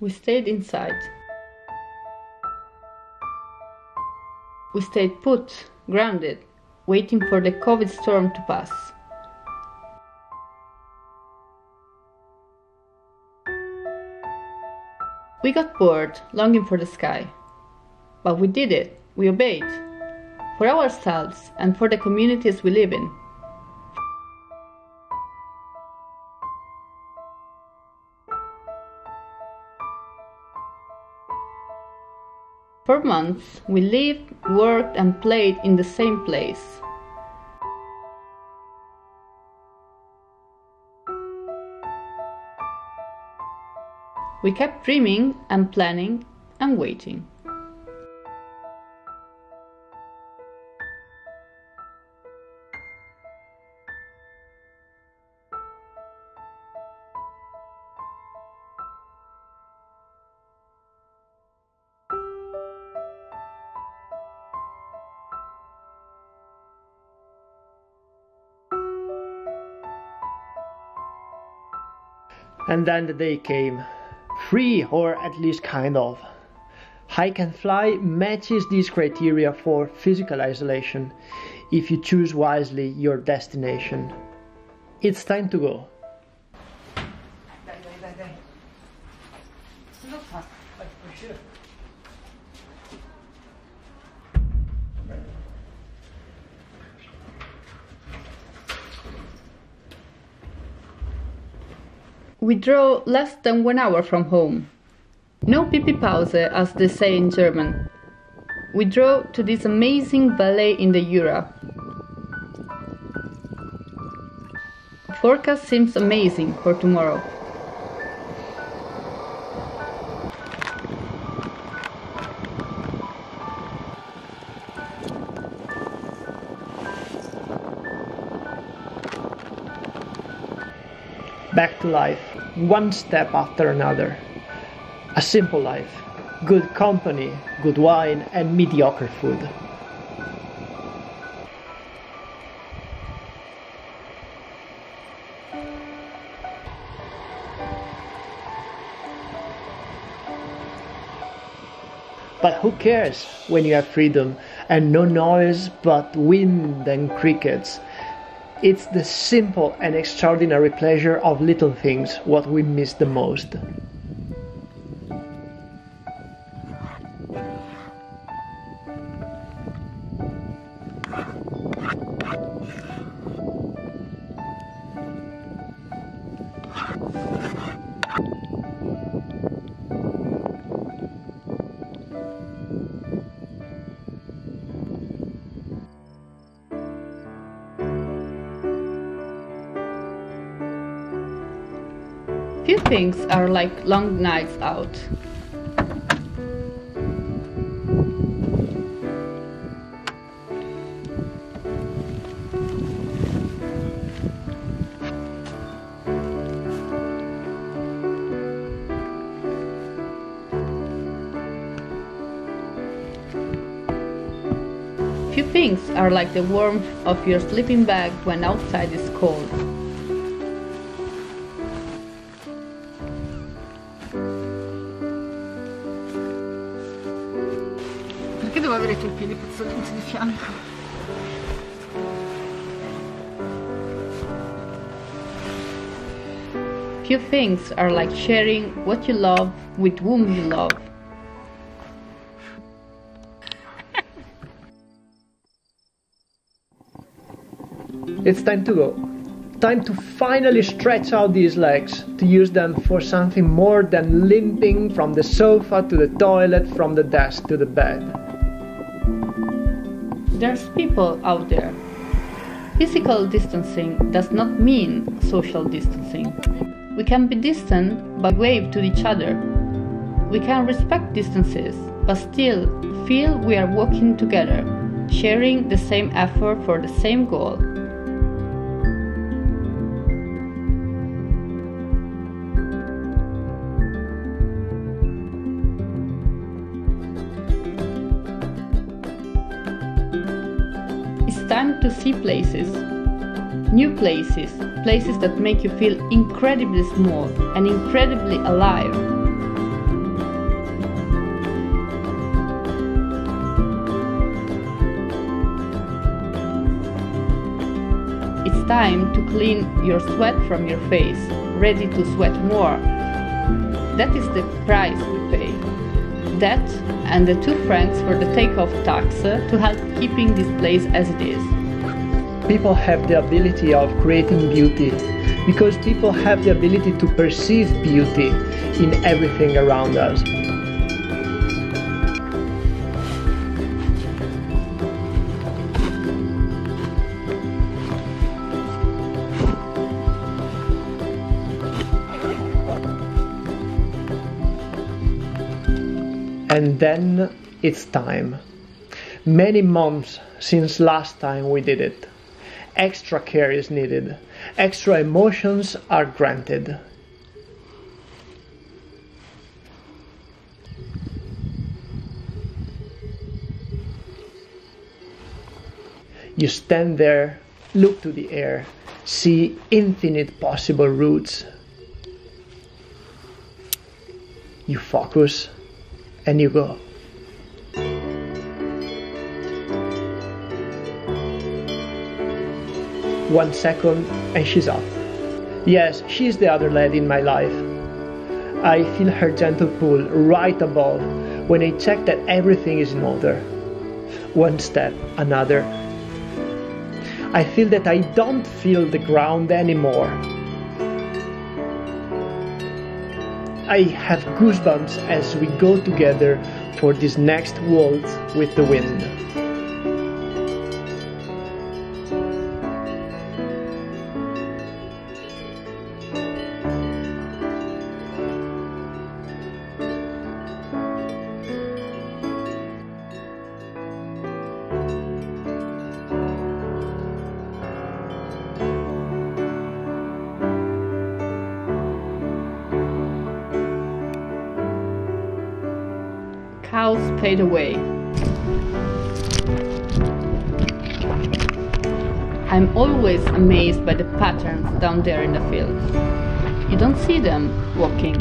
We stayed inside. We stayed put, grounded, waiting for the COVID storm to pass. We got bored, longing for the sky. But we did it, we obeyed. For ourselves and for the communities we live in. For months, we lived, worked, and played in the same place. We kept dreaming and planning and waiting. And then the day came. Free, or at least kind of. Hike and Fly matches these criteria for physical isolation if you choose wisely your destination. It's time to go. We drove less than one hour from home. No pipi pause, as they say in German. We drove to this amazing valley in the Jura. Forecast seems amazing for tomorrow. Back to life, one step after another. A simple life, good company, good wine, and mediocre food. But who cares when you have freedom and no noise but wind and crickets? It's the simple and extraordinary pleasure of little things what we miss the most. Things are like long nights out. Few things are like the warmth of your sleeping bag when outside is cold. Perché devo avere i tuoi piedi puzzolenti di fianco? Few things are like sharing what you love with whom you love. It's time to go. Time to finally stretch out these legs, to use them for something more than limping from the sofa to the toilet, from the desk to the bed. There's people out there. Physical distancing does not mean social distancing. We can be distant but wave to each other. We can respect distances but still feel we are walking together, sharing the same effort for the same goal. to see places. New places, places that make you feel incredibly small and incredibly alive. It's time to clean your sweat from your face, ready to sweat more. That is the price we pay. That and the two francs for the takeoff tax to help keeping this place as it is. People have the ability of creating beauty because people have the ability to perceive beauty in everything around us. And then it's time. Many months since last time we did it. Extra care is needed. Extra emotions are granted. You stand there, look to the air, see infinite possible routes. You focus and you go. One second and she's off. Yes, she's the other lady in my life. I feel her gentle pull right above when I check that everything is in order. One step, another. I feel that I don't feel the ground anymore. I have goosebumps as we go together for this next waltz with the wind. Cows fade away. I'm always amazed by the patterns down there in the fields. You don't see them walking,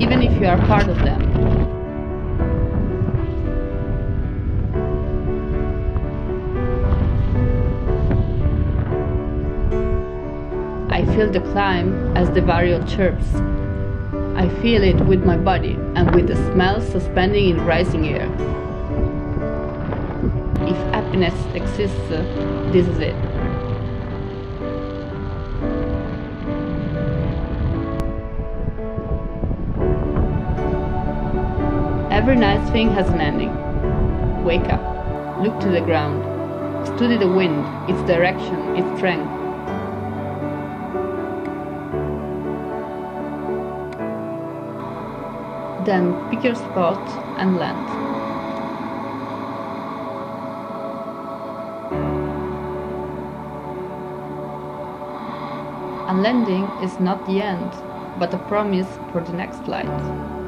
even if you are part of them. I feel the climb as the vario chirps. I feel it with my body and with the smell suspending in rising air. If happiness exists, uh, this is it. Every nice thing has an ending. Wake up, look to the ground, study the wind, its direction, its strength. Then pick your spot and land. And landing is not the end, but a promise for the next flight.